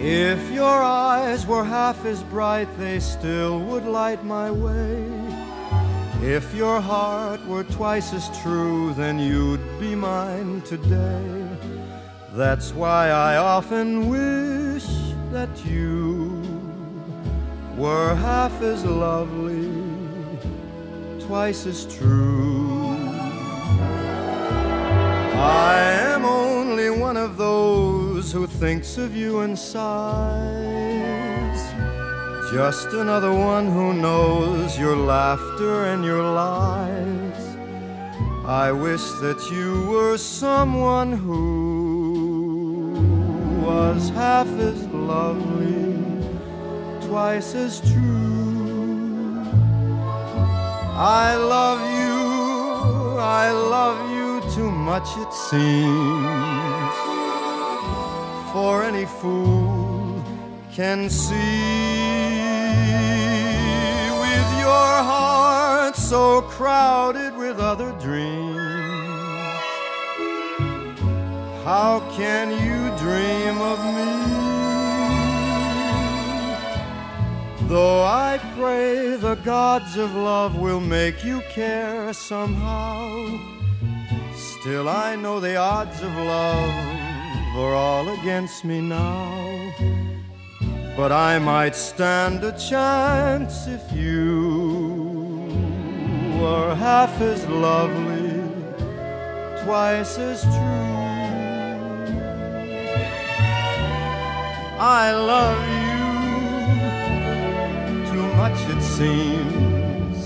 If your eyes were half as bright, they still would light my way. If your heart were twice as true, then you'd be mine today. That's why I often wish that you were half as lovely twice as true. I am only one of those who thinks of you and sighs. Just another one who knows your laughter and your lies. I wish that you were someone who was half as lovely, twice as true. I love you, I love you too much, it seems, for any fool can see with your heart so crowded with other dreams. How can you dream of me? Though I pray the gods of love will make you care somehow, still I know the odds of love are all against me now. But I might stand a chance if you were half as lovely, twice as true. I love you much, it seems.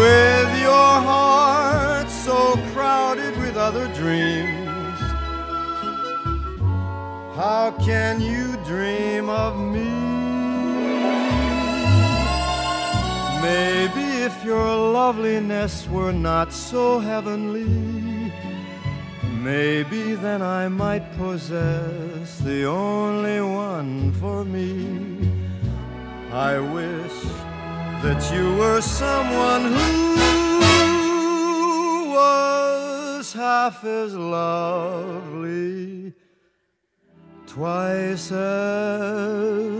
With your heart so crowded with other dreams, how can you dream of me? Maybe if your loveliness were not so heavenly, maybe then I might possess the only one for me. I wish that you were someone who was half as lovely, twice as.